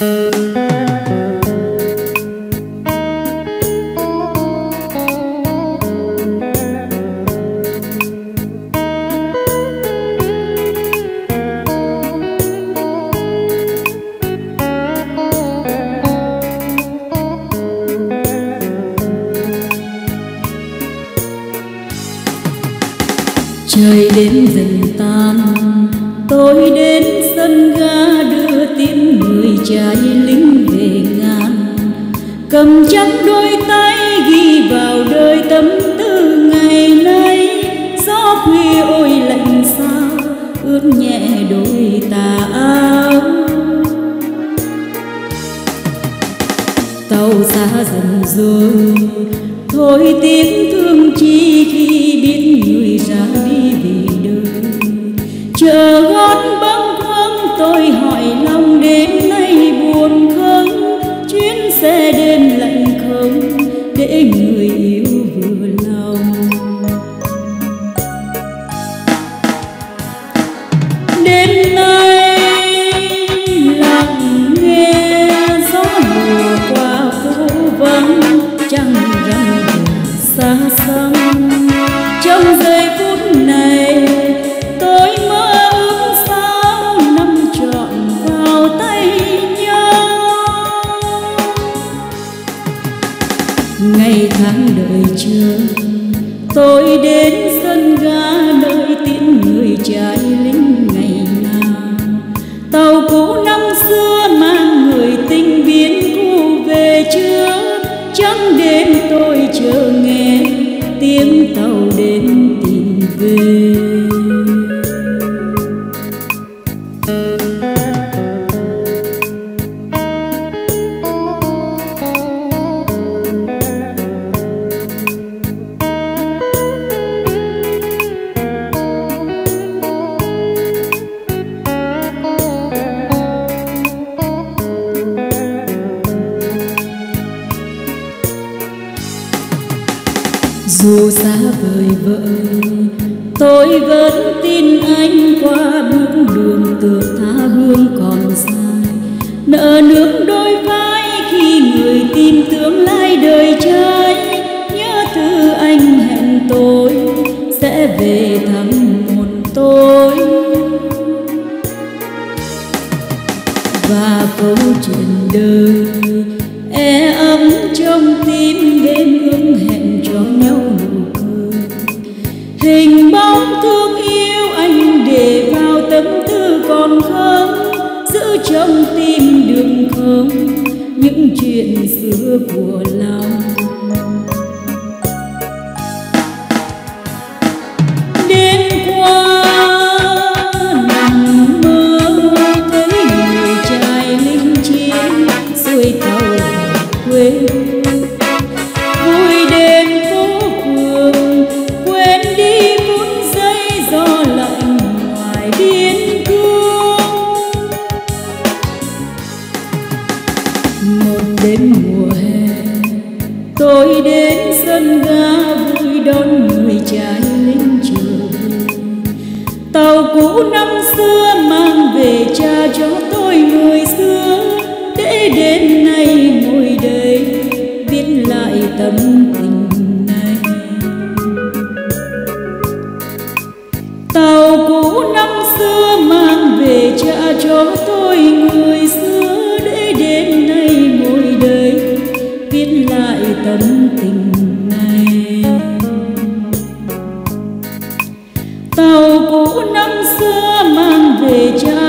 trời đêm dần tan tôi đến sân ga đường tiếng người trai lính về ngàn. Cầm chắc đôi tay ghi vào đời tâm tư ngày nay. Gió khuya ôi lạnh sao ướt nhẹ đôi tà áo. Tàu xa dần rồi, thôi tiếng thương chi khi biết người ra đi về đời. Chờ gót bâng tôi đến sân ga nơi tiễn người trai dù xa vời vợi, tôi vẫn tin anh qua bước đường tựa tha hương còn dài. Nợ nước đôi vai khi người tin tương lai đời trai, nhớ thư anh hẹn tôi sẽ về thăm một tôi. Và câu chuyện đời thương yêu anh để vào tâm tư còn không? Giữ trong tim đường không? Những chuyện xưa của lòng. Tôi đến sân ga vui đón người trai lên trường. tàu cũ năm xưa mang về cha cho tôi người xưa để đến nay lại tâm tình này. Tàu cũ năm xưa mang về cha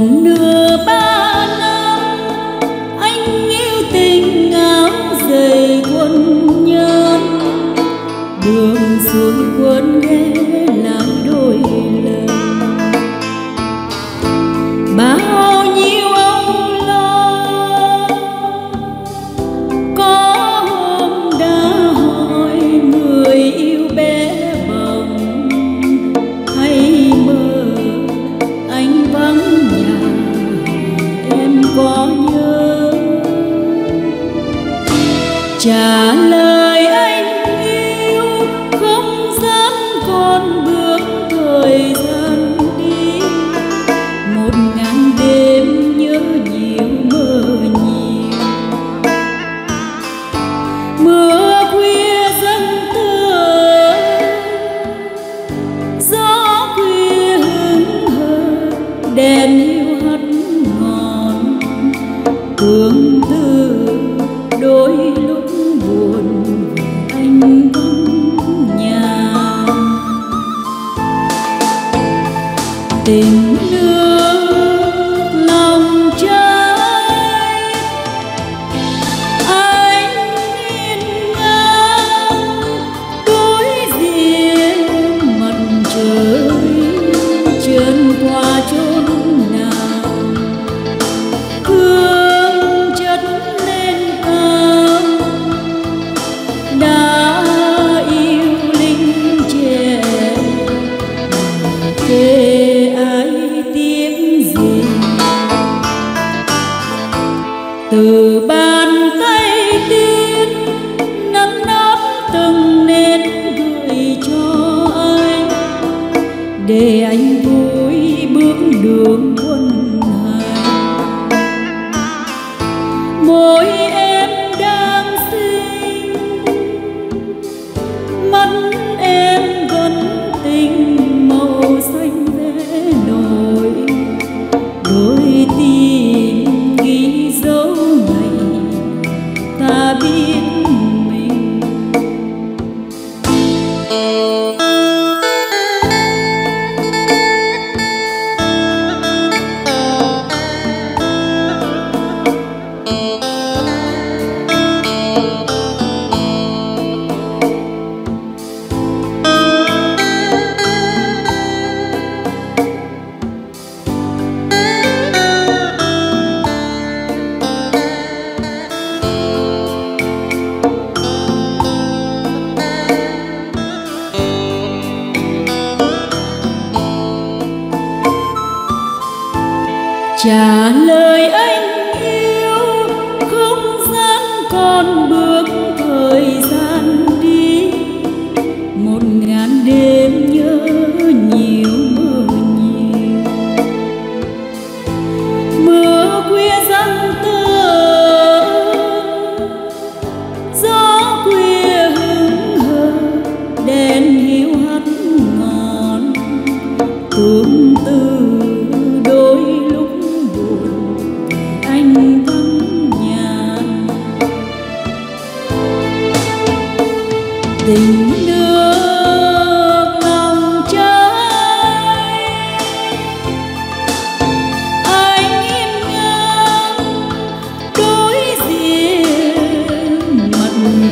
cùng trả lời. Tình một ngàn đêm.